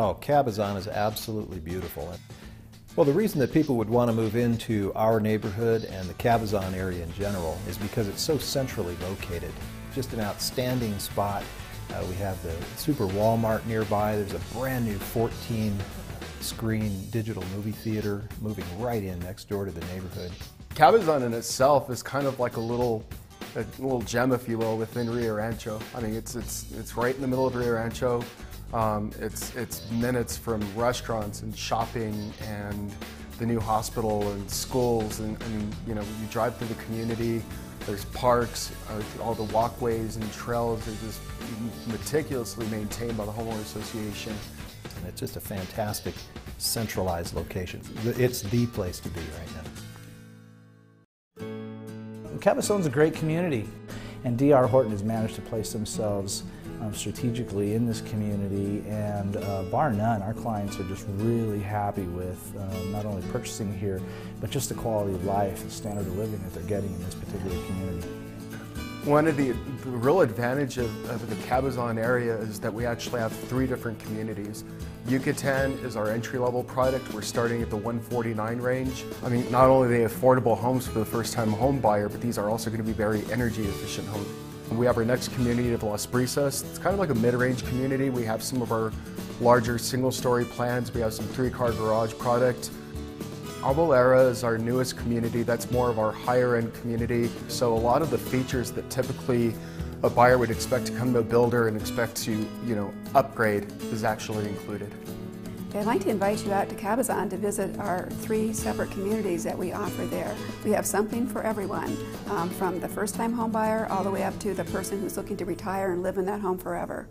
Oh, Cabezon is absolutely beautiful. Well, the reason that people would want to move into our neighborhood and the Cabezon area in general is because it's so centrally located. Just an outstanding spot. Uh, we have the Super Walmart nearby. There's a brand new 14 screen digital movie theater moving right in next door to the neighborhood. Cabezon in itself is kind of like a little a little gem, if you will, within Rio Rancho. I mean, it's, it's, it's right in the middle of Rio Rancho. Um, it's, it's minutes from restaurants and shopping and the new hospital and schools and, and you know, you drive through the community, there's parks, uh, all the walkways and trails are just meticulously maintained by the homeowner association. And it's just a fantastic centralized location. It's the place to be right now. Cabezon's a great community, and D.R. Horton has managed to place themselves um, strategically in this community, and uh, bar none, our clients are just really happy with um, not only purchasing here, but just the quality of life, the standard of living that they're getting in this particular community. One of the, the real advantage of, of, the Cabezon area is that we actually have three different communities. Yucatan is our entry-level product. We're starting at the 149 range. I mean, not only are they affordable homes for the first-time home buyer, but these are also going to be very energy-efficient homes. We have our next community of Las Brisas. It's kind of like a mid-range community. We have some of our larger single-story plans. We have some three-car garage product. Albulera is our newest community. That's more of our higher end community. So a lot of the features that typically a buyer would expect to come to a builder and expect to, you know, upgrade is actually included. I'd like to invite you out to Cabezon to visit our three separate communities that we offer there. We have something for everyone, um, from the first-time homebuyer all the way up to the person who's looking to retire and live in that home forever.